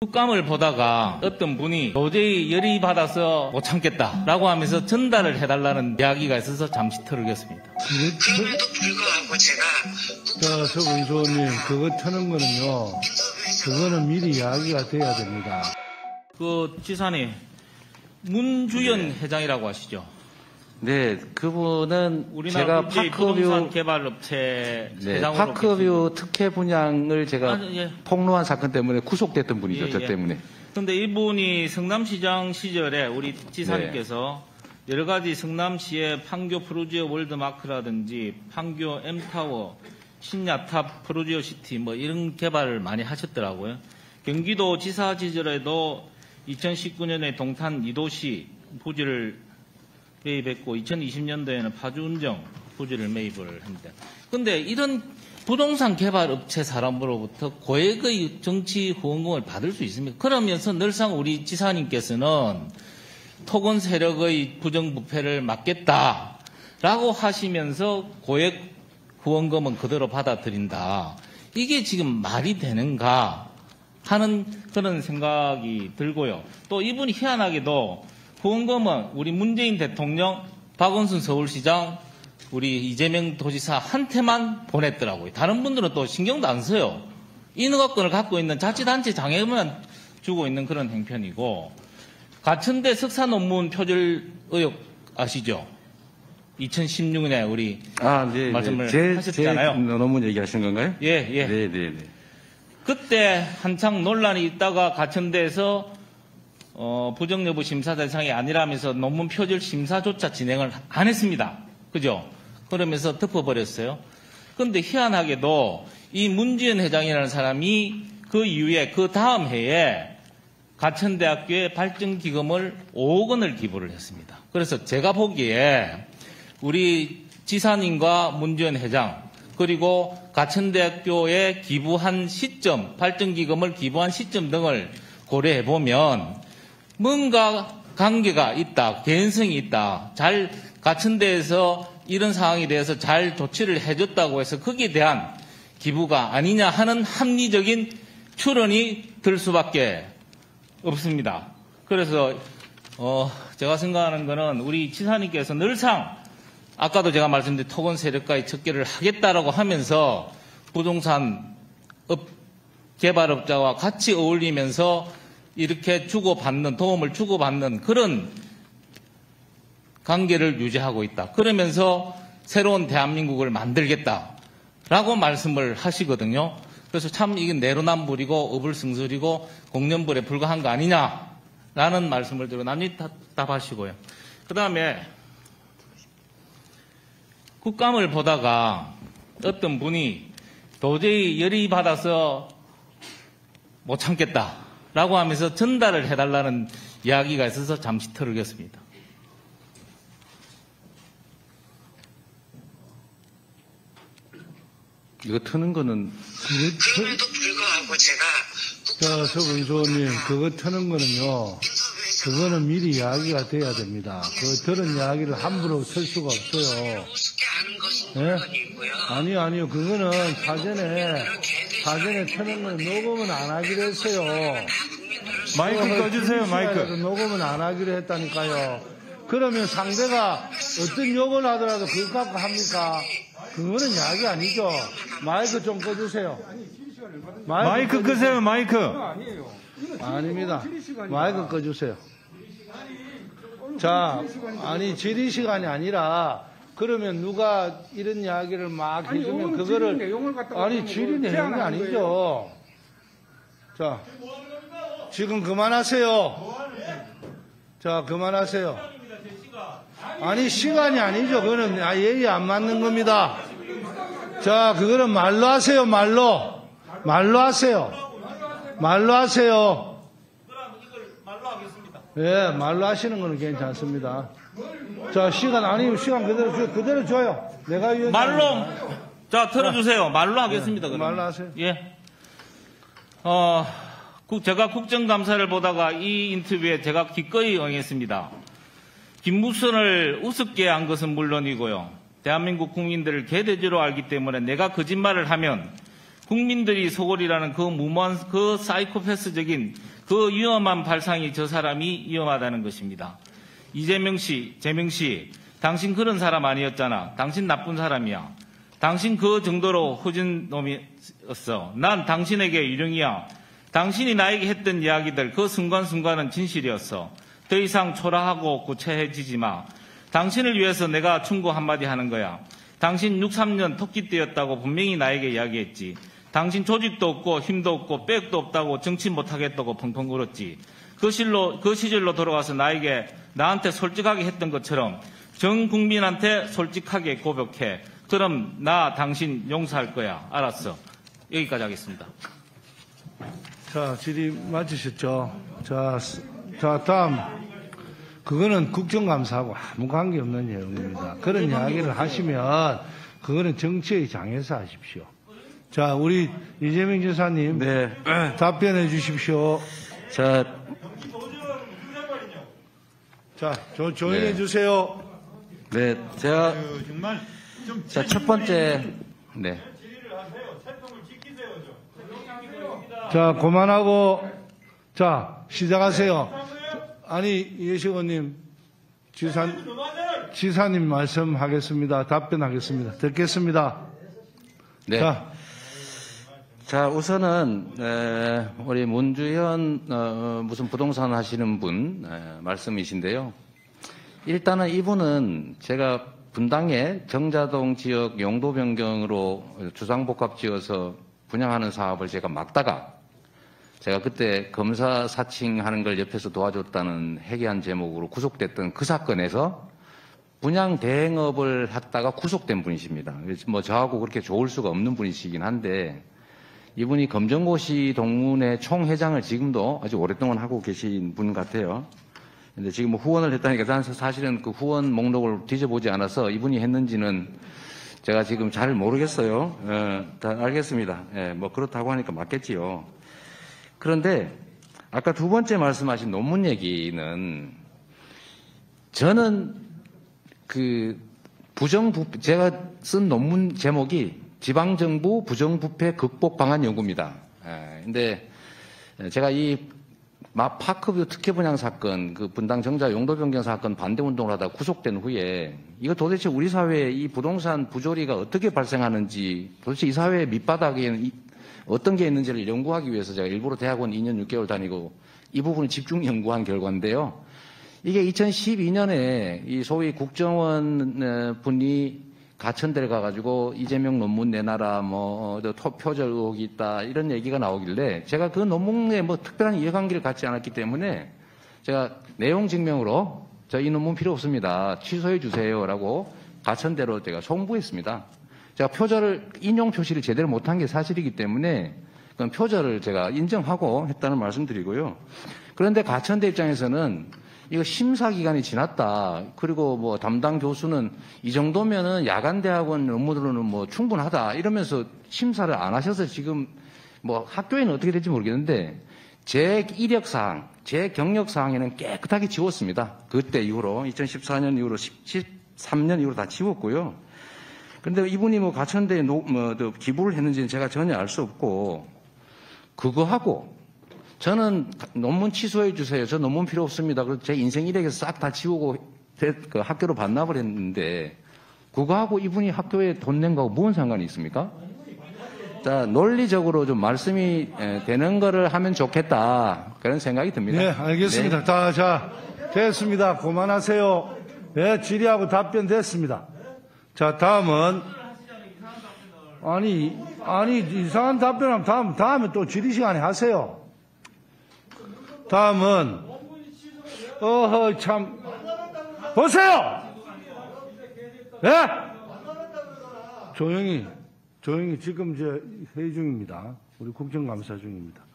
국감을 보다가 어떤 분이 도저히 열이 받아서 못 참겠다라고 하면서 전달을 해달라는 이야기가 있어서 잠시 털겠습니다. 그럼에도 불구하고 제가 자, 서근수님, 그거 트는 거는요, 그거는 미리 이야기가 돼야 됩니다. 그 지사님 문주연 회장이라고 하시죠? 네, 그분은 우리나라 제가 파크뷰 개발업체 네, 파크뷰 특혜 분양을 제가 아, 예. 폭로한 사건 때문에 구속됐던 분이죠, 예, 저 예. 때문에. 근데 이분이 성남시장 시절에 우리 지사님께서 네. 여러 가지 성남시의 판교 푸르지오 월드마크라든지 판교 M타워, 신야탑 푸르지오 시티 뭐 이런 개발을 많이 하셨더라고요. 경기도 지사 시절에도 2019년에 동탄 2도시 부지를 매입했고 2020년도에는 파주운정 부지를 매입을 합니다. 근데 이런 부동산 개발 업체 사람으로부터 고액의 정치 후원금을 받을 수 있습니까? 그러면서 늘상 우리 지사님께서는 토건 세력의 부정부패를 막겠다라고 하시면서 고액 후원금은 그대로 받아들인다. 이게 지금 말이 되는가 하는 그런 생각이 들고요. 또 이분이 희한하게도 후원금은 우리 문재인 대통령, 박원순 서울시장, 우리 이재명 도지사한테만 보냈더라고요. 다른 분들은 또 신경도 안 써요. 인허가권을 갖고 있는 자치단체 장애만 주고 있는 그런 행편이고 가천대 석사 논문 표절 의혹 아시죠? 2016년에 우리 아, 네. 말씀을 네. 제, 하셨잖아요. 제 논문 얘기하시는 건가요? 예, 예. 네, 네, 네. 그때 한창 논란이 있다가 가천대에서 어, 부정 여부 심사 대상이 아니라면서 논문 표절 심사조차 진행을 안 했습니다. 그죠? 그러면서 덮어버렸어요. 그런데 희한하게도 이 문지연 회장이라는 사람이 그 이후에 그 다음 해에 가천대학교에 발전기금을 5억 원을 기부를 했습니다. 그래서 제가 보기에 우리 지사님과 문지연 회장 그리고 가천대학교에 기부한 시점, 발전기금을 기부한 시점 등을 고려해 보면 뭔가 관계가 있다, 개연성이 있다, 잘 가천대에서 이런 상황에 대해서 잘 조치를 해줬다고 해서 거기에 대한 기부가 아니냐 하는 합리적인 추론이 들 수밖에 없습니다. 그래서 어, 제가 생각하는 거는 우리 지사님께서 늘상 아까도 제가 말씀드린 토건 세력과의 척결을 하겠다라고 하면서 부동산 업 개발업자와 같이 어울리면서 이렇게 주고받는 도움을 주고받는 그런 관계를 유지하고 있다. 그러면서 새로운 대한민국을 만들겠다라고 말씀을 하시거든요. 그래서 참 이게 내로남불이고 어불성설이고 공염불에 불과한 거 아니냐라는 말씀을 드리고 남이 답하시고요. 그 다음에 국감을 보다가 어떤 분이 도저히 열이 받아서 못 참겠다 라고 하면서 전달을 해달라는 이야기가 있어서 잠시 털겠습니다. 이거 트는 거는 그럼에도 불구하고 제가 자, 서근수님, 그거 트는 거는요, 그거는 미리 이야기가 돼야 됩니다. 그 들은 이야기를 함부로 틀 수가 없어요. 것은 예? 아니요, 아니요. 그거는 사전에, 사전에 트는 거는 녹음은 안 하기로 했어요. 마이크 꺼주세요, 마이크. 녹음은 안 하기로 했다니까요. 그러면 상대가 어떤 욕을 하더라도 그것 갖고 합니까? 그거는 이야기 아니죠. 마이크 좀 꺼주세요. 마이크 끄세요, 마이크. 아닙니다. 마이크 꺼주세요. 자, 아니, 질의 시간이 아니라, 그러면 누가 이런 이야기를 막 아니, 해주면 그거를, 아니, 질의 뭐 내용이 제안하는 아니죠. 자, 지금 그만하세요. 자, 그만하세요. 아니, 시간이 아니죠. 그거는 아, 예의 안 맞는 겁니다. 자, 그거는 말로 하세요, 말로. 말로 하세요. 말로 하세요. 예, 말로 하시는 거는 괜찮습니다. 자, 시간 아니면 시간 그대로 줘, 그대로 줘요. 내가 위원 말로 자 들어주세요. 말로 하겠습니다. 네, 그럼. 말로 하세요. 예. 어, 국- 제가 국정감사를 보다가 이 인터뷰에 제가 기꺼이 응했습니다. 김무선을 우습게 한 것은 물론이고요. 대한민국 국민들을 개돼지로 알기 때문에 내가 거짓말을 하면 국민들이 소골이라는 그 무모한, 그 사이코패스적인 그 위험한 발상이 저 사람이 위험하다는 것입니다. 이재명 씨, 재명 씨, 당신 그런 사람 아니었잖아. 당신 나쁜 사람이야. 당신 그 정도로 후진 놈이었어. 난 당신에게 유령이야. 당신이 나에게 했던 이야기들 그 순간순간은 진실이었어. 더 이상 초라하고 구체해지지 마. 당신을 위해서 내가 충고 한마디 하는 거야. 당신 6, 3년 토끼띠였다고 분명히 나에게 이야기했지. 당신 조직도 없고 힘도 없고 백도 없다고 정치 못하겠다고 펑펑 울었지. 그 실로, 그 시절로 돌아가서 나에게, 나한테 솔직하게 했던 것처럼 전 국민한테 솔직하게 고백해. 그럼 나 당신 용서할 거야. 알았어. 여기까지 하겠습니다. 자, 질의 마치셨죠? 자, 스- 자, 다음. 그거는 국정감사하고 아무 관계없는 내용입니다. 그런 이야기를 하시면 그거는 정치의 장에서 하십시오. 자, 우리 이재명 지사님 네. 답변해 주십시오. 자, 자, 조, 조용해 네. 주세요. 네, 제가 정말 좀 자, 첫 번째 네. 자, 그만하고, 자, 시작하세요. 아니, 예시원님, 지사, 지사님 말씀하겠습니다. 답변하겠습니다. 듣겠습니다. 네. 자, 자, 우선은 에, 우리 문주현 어, 무슨 부동산 하시는 분 에, 말씀이신데요. 일단은 이분은 제가 분당에 정자동 지역 용도 변경으로 주상복합 지어서 분양하는 사업을 제가 막다가 제가 그때 검사 사칭하는 걸 옆에서 도와줬다는 해괴한 제목으로 구속됐던 그 사건에서 분양 대행업을 했다가 구속된 분이십니다. 뭐 저하고 그렇게 좋을 수가 없는 분이시긴 한데 이분이 검정고시 동문회 총회장을 지금도 아주 오랫동안 하고 계신 분 같아요. 근데 지금 뭐 후원을 했다니까 저는 사실은 그 후원 목록을 뒤져보지 않아서 이분이 했는지는 제가 지금 잘 모르겠어요. 어, 다 알겠습니다. 예, 뭐 그렇다고 하니까 맞겠지요. 그런데 아까 두 번째 말씀하신 논문 얘기는 저는 그 부정부 제가 쓴 논문 제목이 지방정부 부정부패 극복 방안 연구입니다. 예, 근데 제가 이 마- 파크뷰 특혜 분양 사건, 그 분당 정자 용도 변경 사건 반대 운동을 하다 구속된 후에 이거 도대체 우리 사회에 이 부동산 부조리가 어떻게 발생하는지 도대체 이 사회의 밑바닥에는 이- 어떤 게 있는지를 연구하기 위해서 제가 일부러 대학원 2년 6개월 다니고 이 부분을 집중 연구한 결과인데요. 이게 2012년에 이 소위 국정원 어, 분이 가천대를 가가지고 이재명 논문 내놔라 뭐 어, 토- 표절 의혹이 있다 이런 얘기가 나오길래 제가 그 논문에 뭐 특별한 이해관계를 갖지 않았기 때문에 제가 내용 증명으로 저 이 논문 필요 없습니다 취소해 주세요라고 가천대로 제가 송부했습니다. 제가 표절을 인용 표시를 제대로 못한 게 사실이기 때문에 그건 표절을 제가 인정하고 했다는 말씀드리고요. 그런데 가천대 입장에서는 이거 심사 기간이 지났다. 그리고 뭐 담당 교수는 이 정도면은 야간 대학원 업무들로는 뭐 충분하다. 이러면서 심사를 안 하셔서 지금 뭐 학교에는 어떻게 될지 모르겠는데 제 이력 사항, 제 경력 사항에는 깨끗하게 지웠습니다. 그때 이후로 2014년 이후로 13년 이후로 다 지웠고요. 그런데 이분이 뭐 가천대에 노, 뭐, 또 기부를 했는지는 제가 전혀 알 수 없고 그거하고 저는 논문 취소해 주세요. 저 논문 필요 없습니다. 그래서 제 인생 이력에서 싹 다 지우고 대- 그 학교로 반납을 했는데 그거하고 이분이 학교에 돈 낸 거하고 무슨 상관이 있습니까? 자, 논리적으로 좀 말씀이 에, 되는 거를 하면 좋겠다. 그런 생각이 듭니다. 네, 알겠습니다. 다, 자, 됐습니다. 그만하세요. 네, 질의하고 답변 됐습니다. 자, 다음은, 아니, 아니, 이상한 답변하면 다음, 다음에 또 질의 시간에 하세요. 다음은, 어허, 참, 보세요! 예? 조용히, 조용히, 지금 저 회의 중입니다. 우리 국정감사 중입니다.